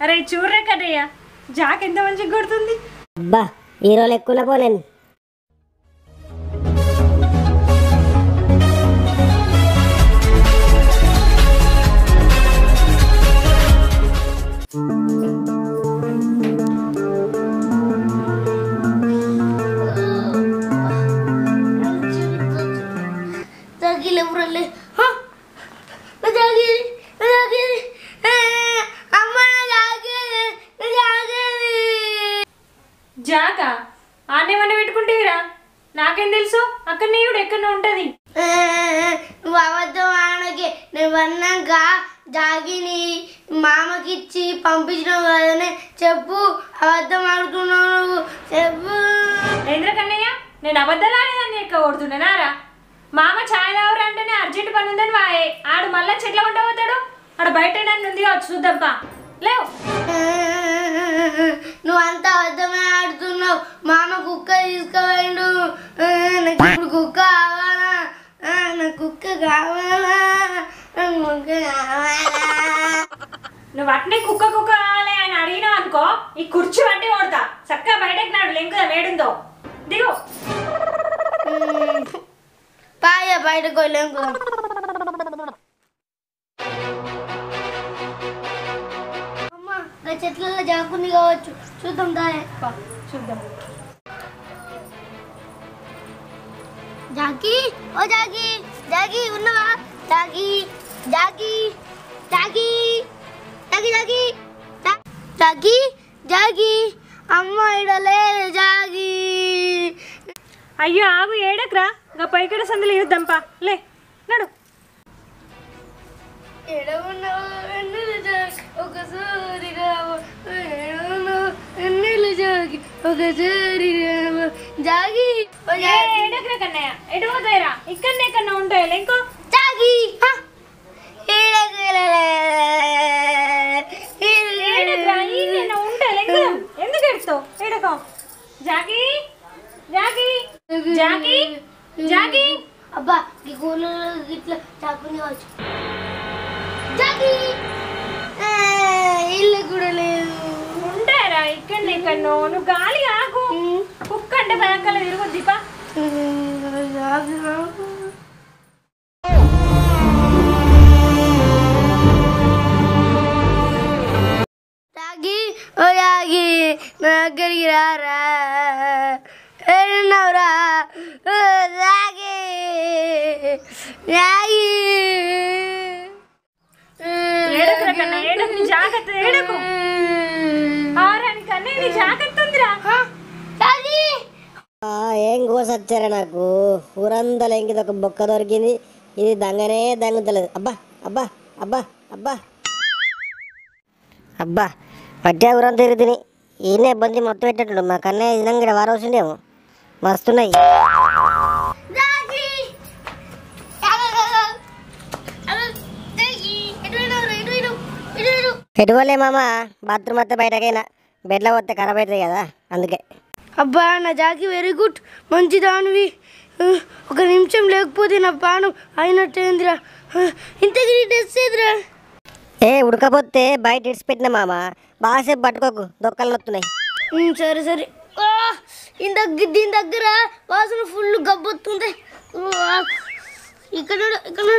అరే చూడరే కదయ్య జాక్ ఎంత మంచిగా కొడుతుంది. అబ్బా హీరోలు ఎక్కువ పోలేను. తగిలి ఎవరలే తాగి తాగి అమ్మ తాగేది తాగేది జాకా ఆడేమన్నా పెట్టుకుంటేవిరా నాకేం తెలుసు అక్కడ నీయుడు ఎక్కడ ఉంటది నువ్వు అబద్ధం ఆడకి నేను అన్నాక జాగిని మామకి ఇచ్చి పంపించినావు కదనే చెప్పు అబద్ధం ఆడుతున్నావు. చెప్పు. ఏంద్ర కన్నయ్య నేను అబద్ధాలు ఆడేదాన్ని ఎక్క కొడుతున్నానారా మామ ఛాయ్ తాగురా అంటేనే అర్జెంట్ పని ఉందని వాయే. ఆడు మళ్ళా చెట్ల ఉండబోతాడు ఆడ బయట నన్ను ఉంది కావచ్చు చూద్దాంపా. లేవు. నువ్వు అంత అబద్ధమే ఆడుతున్నావు. మామ కుక్క తీసుకుపోయిండు. నాకు ఇప్పుడు కుక్క కావాలా? నాకు కుక్క కావాలా? నాకు కుక్క కావాలా? నువ్వు అట్నే కుక్క కుక్క కావాలి అని అడిగినావు అనుకో ఈ కుర్చీ వంటి కొడతా. చక్కగా బయటకు నాడు లెంకుదా వేడుందో దిగు. పాయ బయటకు వెళ్ళాం కదా అమ్మ ఆ చెట్లలో జాకుంది కావచ్చు. చూద్దాం దాయ చూద్దాం. జాకి ఓ జాకి జాకి ఉన్నవా? జాకి జాకి జాకి జాకి జాకి. జా- జాకి జాకి అమ్మ ఇడ లేదు జాకి అయ్యో ఆగు ఏడకురా. ఇంకా పైకడ సందులు ఇద్దాంపా లే నడు. ఒకసారి ఏడకురా కన్నయ్య. ఎటు పోతాయిరా? ఇక్కడనే ఎక్కడ ఉంటాయి? ఇంకో జాకి హ! ఈడకు వెళ్ళలే. ఏడకురా ఈయన ఉంటాయి లెంకుదాం ఎందుకు ఎడుతావు ఏడకో. జాకి జాకి జాకి జాకి. అబ్బా ఈ ఇట్లా జాకి! ఆ, ఇల్లు కూడా లేదు. ఉంటారా ఇక్కడ ఇక్కడ నువ్వు గాలి ఆకు కుక్క అంటే పదక్కల తిరుగుద్దిపా జాకి నా దగ్గరికి రారా జాగ్రత్త ఏడకు నీ జాగ్రత్త ఉందిరా ఏం కోసొచ్చారా నాకు ఊరంతా లెంకిది ఒక బొక్క దొరికింది ఇది దంగనే దంగుతలేదు అబ్బా అబ్బా అబ్బా అబ్బా అబ్బా పట్టే ఊరంతా తిరుగుతుంది ఈయనే బంది మొత్తం పెట్టేటప్పుడు మా కన్నయ్య ఇదంగా మస్తున్నాయి పోయినావు? ఎటు పోయినావు? ఎటువలే మామ? బాత్రూమ్ వస్తే బయటకైనా. బెడ్లో పోతే ఖరాబ్ అవుతుంది కదా అందుకే. అబ్బా నా జాకి వెరీ గుడ్ మంచి దానివి ఒక నిమిషం లేకపోతే నా ప్రాణం అయినట్టేందిరా. ఆ, ఇంతకి నీ డ్రెస్ ఏదిరా? ఏ ఉడకపోతే బయట ఇడిచిపెట్టిన మామ. బాగాసేపు పట్టుకోకు దొక్కలు నొత్తున్నాయి. సరే సరే. ఆ, ఇంత దీని దగ్గర వాసన ఫుల్ గబ్బొత్తుంది ఇక్కడ ఇక్కడ.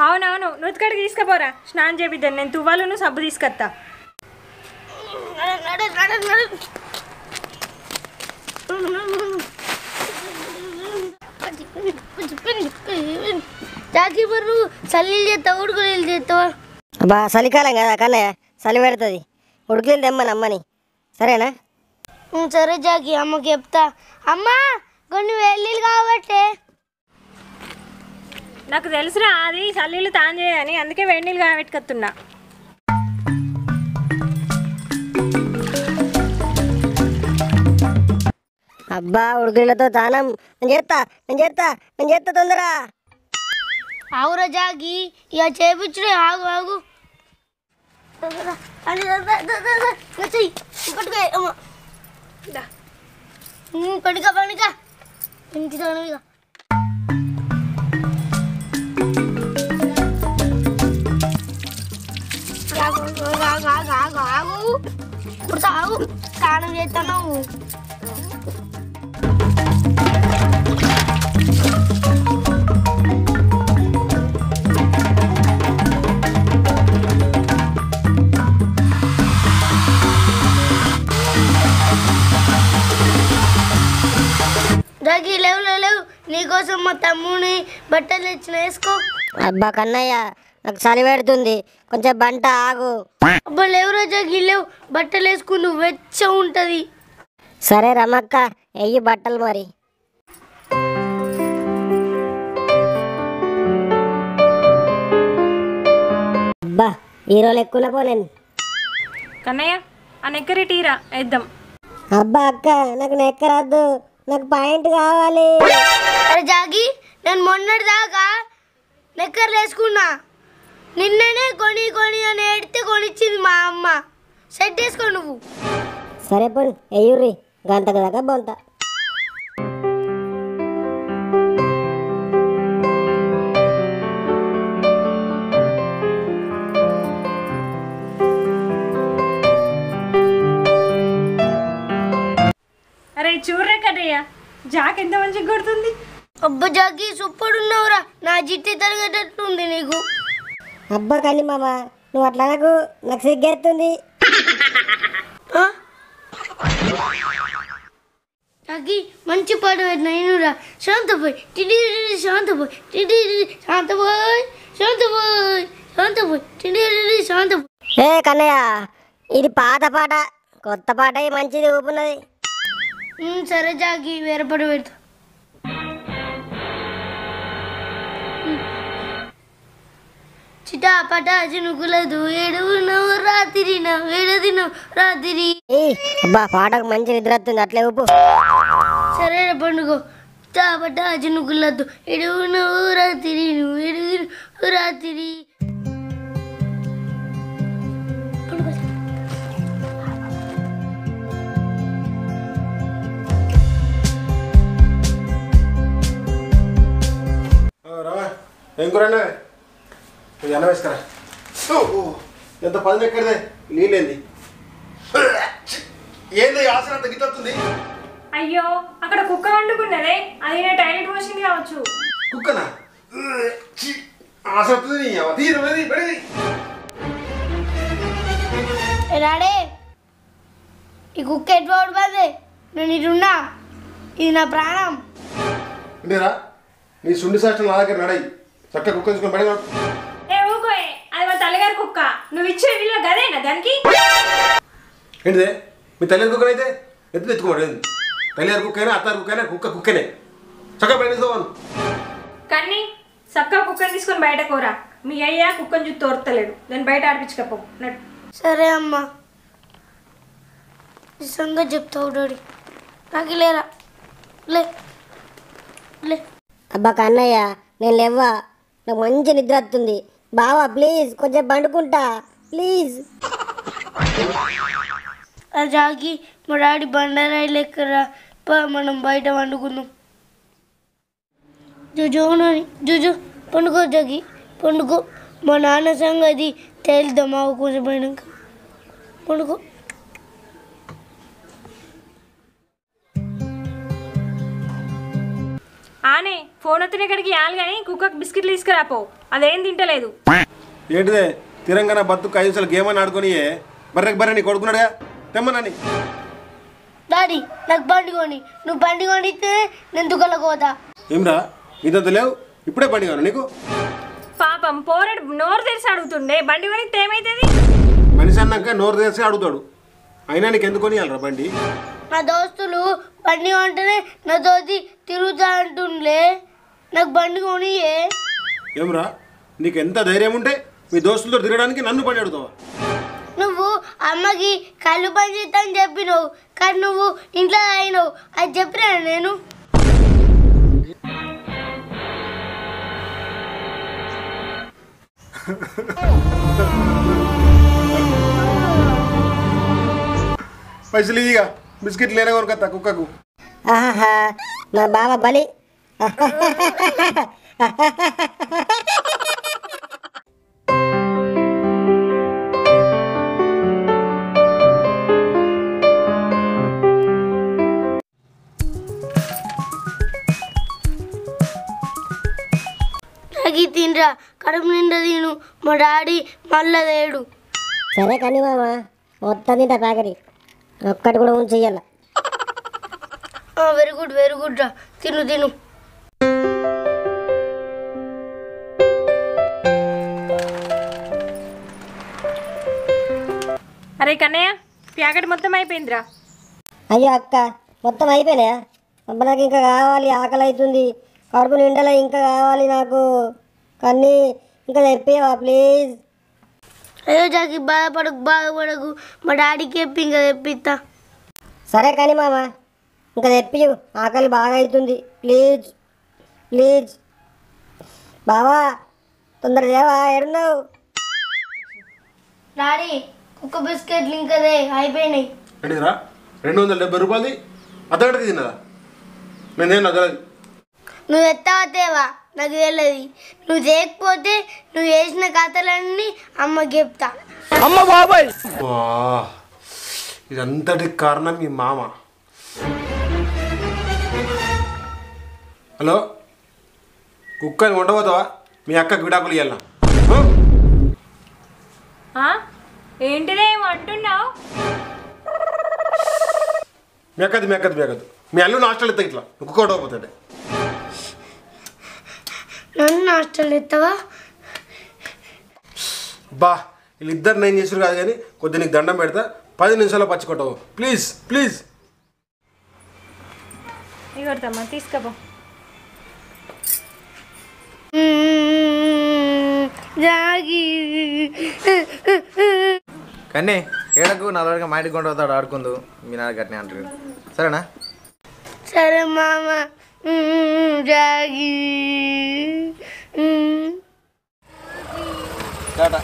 అవునవును నువ్వు తీసుకుపోరా. స్నానం చేపిద్దాను నేను తువ్వాలను సబ్బు తీసుకొస్తా నడు, నడు, నడు, నడు. జాకి మరి నువ్వు చల్లీలు చేస్తావా ఉడుకులు చేస్తావా? అబ్బా చలికాలం కదా కన్నయ్య చలి పెడుతుంది. ఉడికిలు తెమ్మని అమ్మని. సరేనా? సరే జాకి అమ్మకి చెప్తా. అమ్మా కొన్ని వెళ్ళిలు కాబట్టి నాకు తెలుసురా అది చల్లీలు తాను చేయని అందుకే వేడి నీళ్ళు కాబెట్టుకొస్తున్నా అబ్బా ఉడికిలతో తానం. నేను చేస్తా నేను చేస్తా నేను చేస్తా తొందర ఆవురా జాగి ఇక చేపించుడే ఆగు ఆగు. పడుక పడుక ఇంటిదాను ఇక ఆగు, ఆగు, ఆగు, ఆగు, ఆగు, ఆగు. స్నానం చేస్తాను. బట్టలు ఇచ్చిన వేసుకో. అబ్బా కన్నయ్య నాకు చలి పెడుతుంది. కొంచెం బంట ఆగు. అబ్బా లేవురా జాగి లేవు. బట్టలు వేసుకుందు వెచ్చ ఉంటది. సరే రమక్క ఎయ్యి బట్టలు మరి. అబ్బా హీరోలు ఎక్కువ పోలేను. కన్నయ్య ఆ నెక్కరి టీరా వేద్దాం. అబ్బా అక్క నాకు నెక్కరద్దు. నాకు పాయింట్ కావాలి. అరే జాగి నేను మొన్నటి దాకా నెక్కర్లు వేసుకున్నా. నిన్ననే కొని కొని అని ఎడితే కొనిచ్చింది మా అమ్మ. సెట్ వేసుకో నువ్వు. సరే పోనీ ఎయ్యుర్రి. గంటకు దాకా బొంత. అరే చూడరా కన్నయ్య జాక్ ఎంత మంచిగా కొడుతుంది? అబ్బా జాగి సూపర్ ఉన్నావురా నా జిట్టి తరగేటట్టుంది నీకు. అబ్బా కానీ మామ నువ్వు అట్లా నాకు నాకు సిగ్గెత్తుంది ఆ? జాగి మంచి పాట పెట్టినా శాంతపోయి టిడి శాంతపోయి టిడి శాంతపోయి శాంతపోయి శాంతపోయి టిడి శాంతపోయి ఏ కన్నయ్య ఇది పాత పాట. కొత్త పాట మంచిది ఊపున్నది. సరే జాగి వేరే పాట పెడతా. అబ్బా పాటకు మంచి నిద్ర వస్తుంది. అట్లే ఊపు. సరే పండుగ. చిటా పటా చినుకులదు ఏడువు నవ్వు రాత్రి నువ్వు రాత్రి. ఏం కూరన్నా? ఇది అన్నం వేసుకురా ఓ, ఓ, ఎంత పని ఎక్కడిదే? నీళ్ళేంది? ఏంది ఆసన అంత గిట్లొస్తుంది అయ్యో అక్కడ కుక్క వండుకున్నదే. అది నా టాయిలెట్ పోసింది కావచ్చు. కుక్కనా? ఛీ, ఆసన వస్తుంది నీ అవ్వ. తీరు బడి బడి రాడే ఈ కుక్క ఎటు పడిపోతే నేను ఇటున్నా. ఇది నా ప్రాణం. ఉండేరా నీ సుండి శాస్త్రం నా దగ్గర నడయి. చక్కగా కుక్క తీసుకొని బడి తల్లిగారి కుక్క. నువ్వు ఇచ్చే వీళ్ళు గదేనా దానికి? ఏంటిదే? మీ తల్లి కుక్కనైతే అయితే ఎత్తు తెచ్చుకోండి ఏంది తల్లి కుక్కైనా అత్తారు కుక్కైనా కుక్క కుక్కనే. చక్కగా బయట తీసుకోవాలి కన్ని చక్కగా కుక్కని తీసుకొని బయట కోరా మీ అయ్యా కుక్కని చూసి తోర్తలేడు. దాన్ని బయట ఆడిపించకపో. సరే అమ్మా. నిజంగా చెప్తావు డాడీ. నాకు లేరా? లే. లే. అబ్బా కన్నయ్య నేను లేవ్వా? నాకు మంచి నిద్ర వస్తుంది. బావా ప్లీజ్ కొంచెం పండుకుంటా. ప్లీజ్. ఆ జాగి మా డాడీ బండరాయి లెక్కరా. మనం బయట వండుకుందాం జుజు జుజు పండుకో జాగి పండుకో. మా నాన్న సంగతి తేలుద్దాం మాకు కొంచెం పండుకో. ఆనే ఫోన్ వచ్చిన ఇక్కడికి యాలు కానీ కుక్కకు బిస్కెట్లు తీసుకురాపో. అదేం తింటలేదు. ఏంటిదే? తెలంగాణ బతుకు ఐదు సార్లు గేమ్ అని ఆడుకొని బర్రెకి బర్రె నీ కొడుకున్నాడుగా? తెమ్మనని డాడీ నాకు బండి కొని. నువ్వు బండి కొనిస్తే నేను దుకాణంలోకి పోతా. ఏమ్రా? ఇంత లేవు? ఇప్పుడే బండి కాను నీకు. పాపం పోరడు నోరు తెరిచి అడుగుతుండే. బండి కొని ఏమైతుంది? మనిషి అన్నాక నోరు తెరిచి అడుగుతాడు. అయినా నీకు ఎందుకు కొనియాలరా బండి? నా దోస్తులు బండి కొంటేనే నా తోటి తిరుగుతా అంటుండే నాకు బండి కొనియే. ఏమ్రా నీకు ఎంత ధైర్యం ఉంటే మీ దోస్తులతో తిరగడానికి నన్ను బండి అడుగుతావా? నువ్వు అమ్మకి కళ్ళు పని చేస్తా అని చెప్పినావు కానీ నువ్వు ఇంట్లో అయినావు. అది చెప్పినా నేను? పైసలు ఇదిగా బిస్కెట్ లేనే కొనుక కుక్కకు ఆహా మా బావ బలి. తగి తినరా కడుపు నిండా తిను. మా డాడీ మళ్ళా లేడు. సరే కానీ మామ మొత్తం తింటా ప్యాకెట్. ఒక్కటి కూడా ఉంచి చెయ్యాల. వెరీ గుడ్ వెరీ గుడ్ రా. తిను తిను. అరే కన్నయ్య ప్యాకెట్ మొత్తం అయిపోయిందిరా. అయ్యో అక్క మొత్తం అయిపోయినాయా? అబ్బా నాకు ఇంకా కావాలి ఆకలి అవుతుంది కడుపు నిండలే ఇంకా కావాలి నాకు. కానీ ఇంకా తెప్పేవా ప్లీజ్? అయ్యో జాకి బాధపడకు. బాధపడకు మా డాడీకి చెప్పి ఇంకా తెప్పిస్తా. సరే కానీ మామ ఇంకా తెప్పి ఆకలి బాగా అవుతుంది ప్లీజ్ ప్లీజ్. బావా తొందర దేవా ఎడున్నావు డాడీ కుక్క బిస్కెట్లు ఇంకదే అయిపోయినాయి. రెండు వందల డెబ్బై రూపాయలది. అర్ధగంటకి తిన్నదా? నేను నువ్వు ఎత్తావా తేవా? నాకు తెలియదు నువ్వు చేయకపోతే నువ్వు చేసిన కథలన్నీ అమ్మకి చెప్తా. వా ఇదంతటి కారణం మీ మామ. హలో కుక్కని ఉండబోతావా మీ అక్కకి విడాకులు ఆ? ఏంటిదే అంటున్నావు? మీ అక్కది మీ అక్కది మీ అల్లు హాస్టల్ ఎత్తా ఇట్లా. కుక్క ఉండబోతాడే నన్ను హాస్టల్ ఎత్తావా బా వీళ్ళిద్దరు నేను చేసుడు కాదు కానీ కొద్దిగా నీకు దండం పెడతా. పది నిమిషాల్లో పచ్చికొట్టవు ప్లీజ్ ప్లీజ్ ఇగొడతామ్మా తీసుకపో. జాగి. కానీ ఏడకు నలభైగా మా ఇంటికి కొండ ఆడుకుందు. మీ నాన్న గట్టినే అంటారు సరేనా? సరే మామ. Jackie. Mm. Tata.